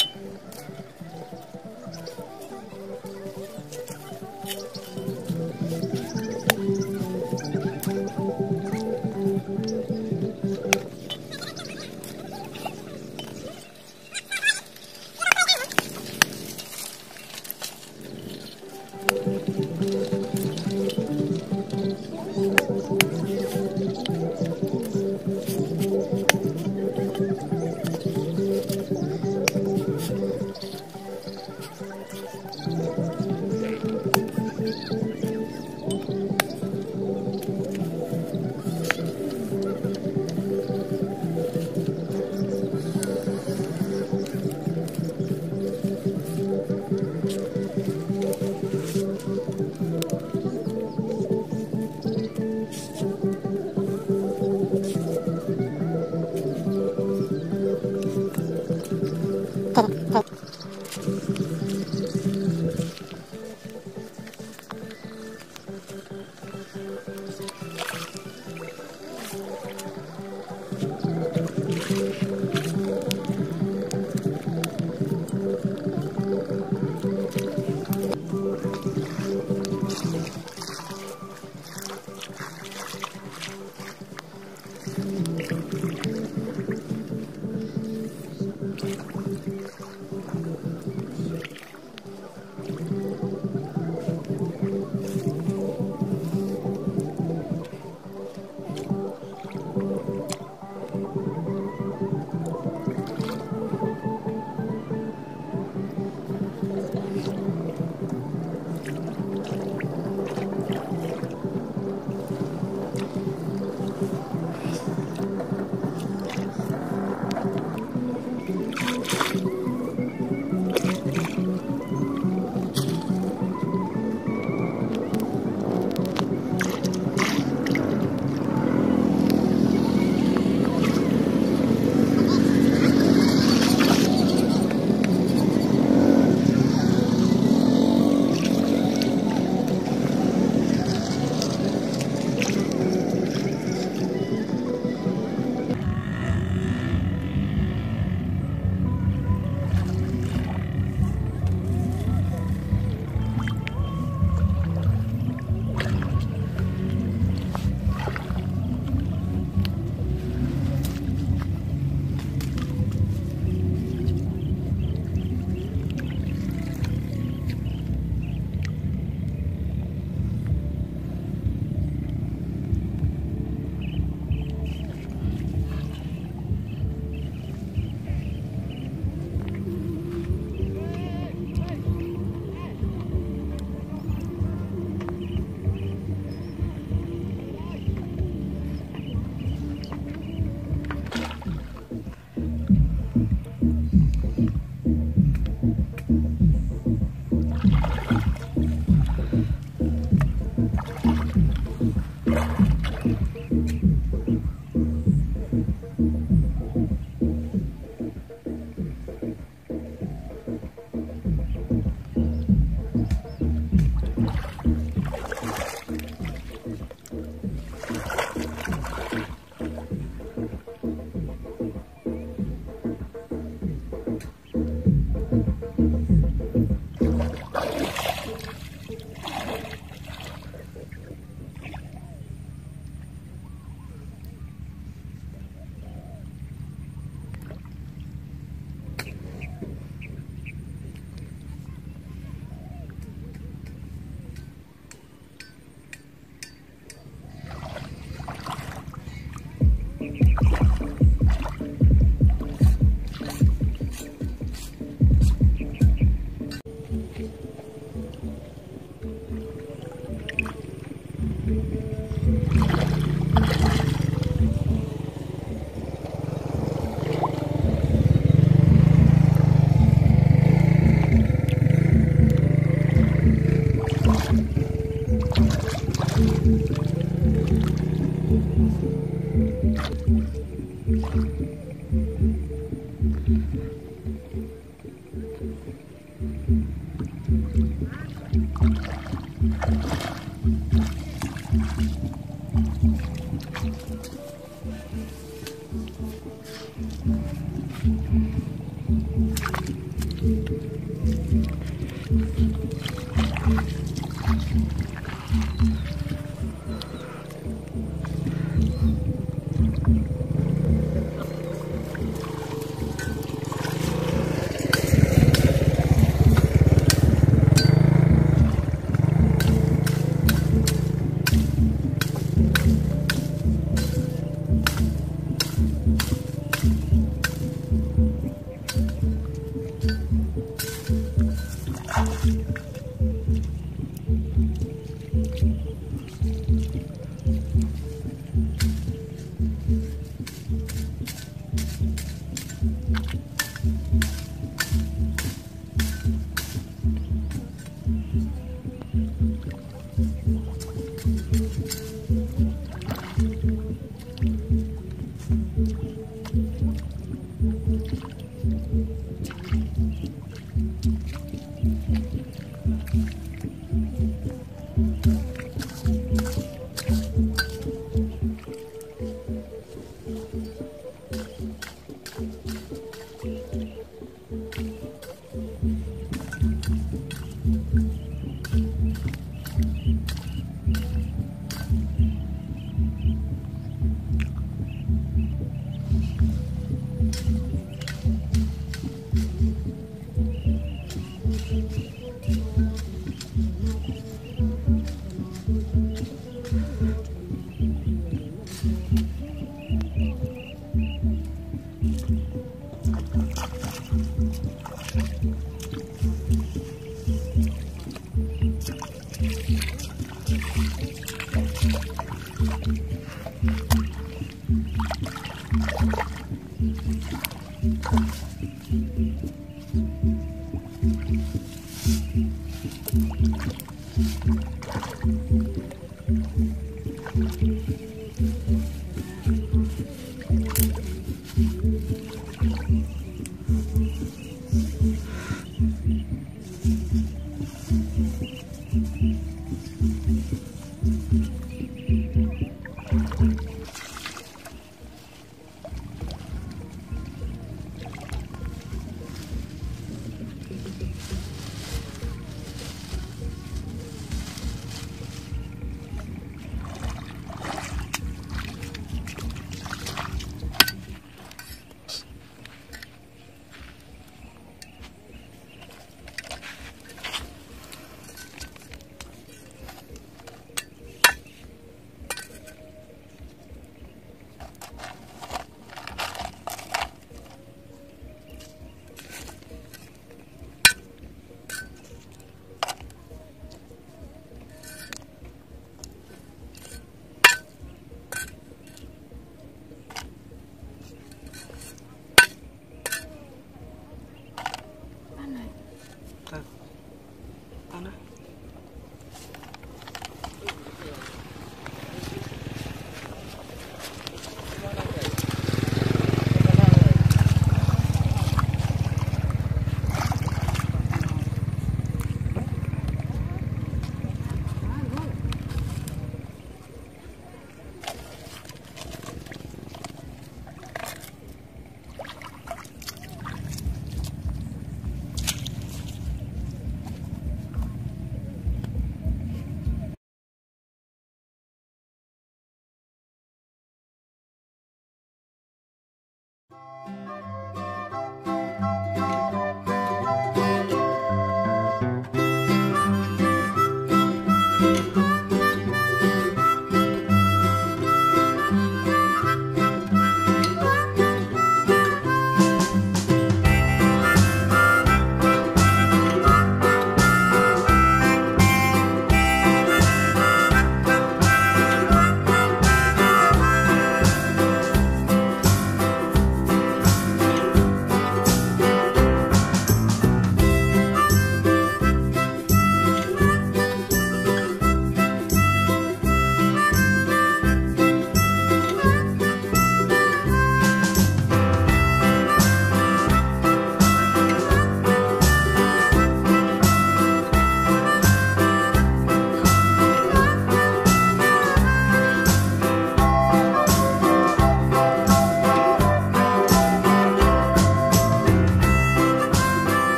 すいません。